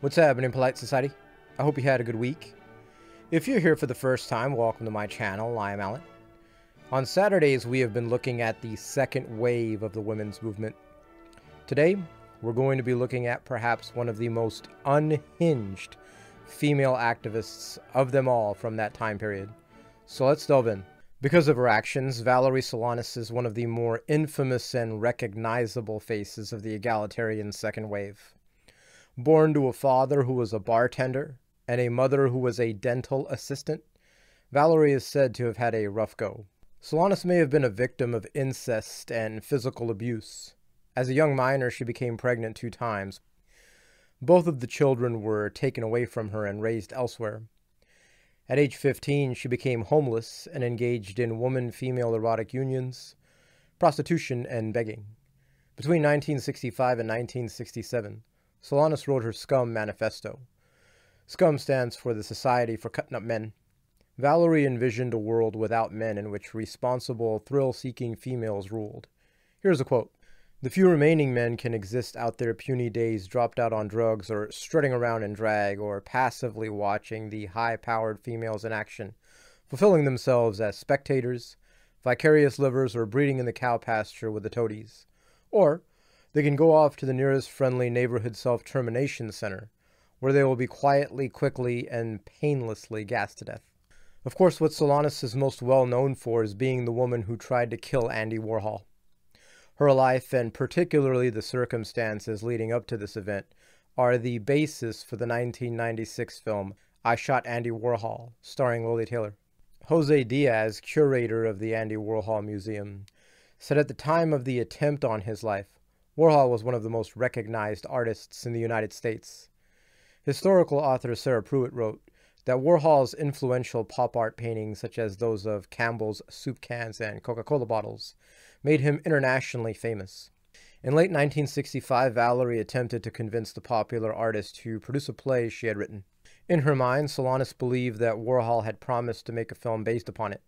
What's happening, Polite Society? I hope you had a good week. If you're here for the first time, welcome to my channel. I am Alan. On Saturdays, we have been looking at the second wave of the women's movement. Today, we're going to be looking at perhaps one of the most unhinged female activists of them all from that time period. So let's delve in. Because of her actions, Valerie Solanas is one of the more infamous and recognizable faces of the egalitarian second wave. Born to a father who was a bartender and a mother who was a dental assistant, Valerie is said to have had a rough go. Solanas may have been a victim of incest and physical abuse. As a young minor, she became pregnant two times. Both of the children were taken away from her and raised elsewhere. At age 15, she became homeless and engaged in woman female erotic unions, prostitution, and begging. Between 1965 and 1967, Solanas wrote her Scum Manifesto. Scum stands for the Society for Cutting Up Men. Valerie envisioned a world without men in which responsible, thrill seeking females ruled. Here's a quote the few remaining men can exist out their puny days dropped out on drugs or strutting around in drag or passively watching the high powered females in action, fulfilling themselves as spectators, vicarious livers, or breeding in the cow pasture with the toadies. Or they can go off to the nearest friendly neighborhood self termination center, where they will be quietly, quickly, and painlessly gassed to death. Of course, what Solanas is most well known for is being the woman who tried to kill Andy Warhol. Her life, and particularly the circumstances leading up to this event, are the basis for the 1996 film I Shot Andy Warhol, starring Lili Taylor. Jose Diaz, curator of the Andy Warhol Museum, said at the time of the attempt on his life, Warhol was one of the most recognized artists in the United States. Historical author Sarah Pruitt wrote that Warhol's influential pop art paintings, such as those of Campbell's soup cans and Coca Cola bottles, made him internationally famous. In late 1965, Valerie attempted to convince the popular artist to produce a play she had written. In her mind, Solanas believed that Warhol had promised to make a film based upon it.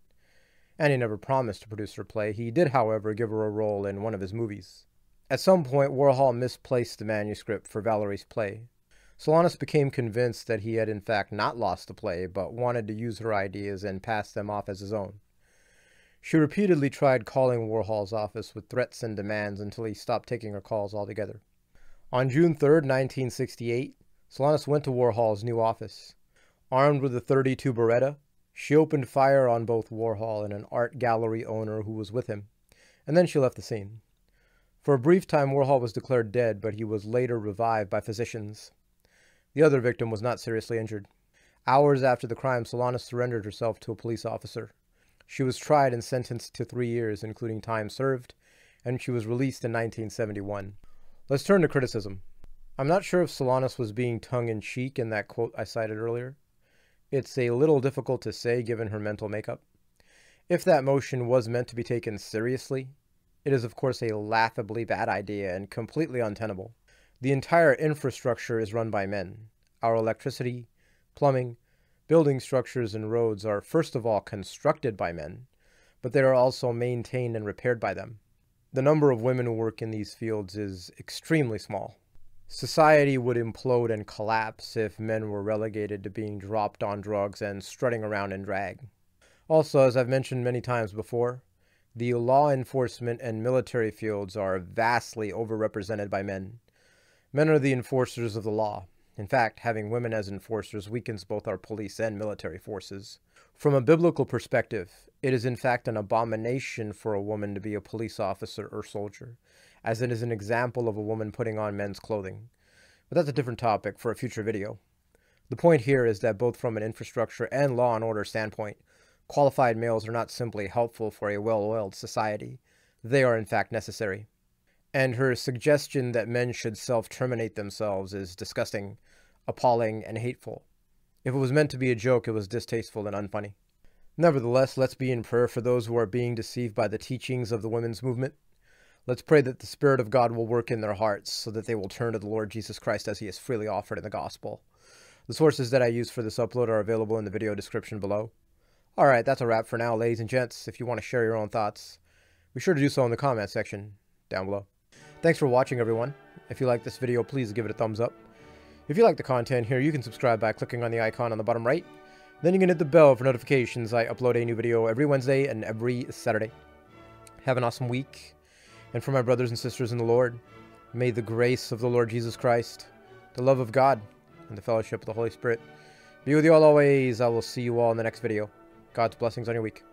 And he never promised to produce her play. He did, however, give her a role in one of his movies. At some point, Warhol misplaced the manuscript for Valerie's play. Solanas became convinced that he had in fact not lost the play, but wanted to use her ideas and pass them off as his own. She repeatedly tried calling Warhol's office with threats and demands until he stopped taking her calls altogether. On June 3, 1968, Solanas went to Warhol's new office. Armed with a 32 Beretta, she opened fire on both Warhol and an art gallery owner who was with him, and then she left the scene. For a brief time, Warhol was declared dead, but he was later revived by physicians. The other victim was not seriously injured. Hours after the crime, Solanas surrendered herself to a police officer. She was tried and sentenced to three years, including time served, and she was released in 1971. Let's turn to criticism. I'm not sure if Solanas was being tongue in cheek in that quote I cited earlier. It's a little difficult to say given her mental makeup. If that motion was meant to be taken seriously, it is of course a laughably bad idea and completely untenable. The entire infrastructure is run by men. Our electricity, plumbing, Building structures and roads are first of all constructed by men, but they are also maintained and repaired by them. The number of women who work in these fields is extremely small. Society would implode and collapse if men were relegated to being dropped on drugs and strutting around in drag. Also, as I've mentioned many times before, the law enforcement and military fields are vastly overrepresented by men. Men are the enforcers of the law, in fact, having women as enforcers weakens both our police and military forces. From a biblical perspective, it is in fact an abomination for a woman to be a police officer or soldier, as it is an example of a woman putting on men's clothing. But that's a different topic for a future video. The point here is that both from an infrastructure and law and order standpoint, qualified males are not simply helpful for a well-oiled society. They are in fact necessary and her suggestion that men should self terminate themselves is disgusting, appalling, and hateful. If it was meant to be a joke, it was distasteful and unfunny. Nevertheless, let's be in prayer for those who are being deceived by the teachings of the women's movement. Let's pray that the Spirit of God will work in their hearts so that they will turn to the Lord Jesus Christ as he is freely offered in the gospel. The sources that I use for this upload are available in the video description below. Alright, that's a wrap for now, ladies and gents. If you want to share your own thoughts, be sure to do so in the comment section down below. Thanks for watching, everyone. If you like this video, please give it a thumbs up. If you like the content here, you can subscribe by clicking on the icon on the bottom right. Then you can hit the bell for notifications. I upload a new video every Wednesday and every Saturday. Have an awesome week. And for my brothers and sisters in the Lord, may the grace of the Lord Jesus Christ, the love of God, and the fellowship of the Holy Spirit be with you all always. I will see you all in the next video. God's blessings on your week.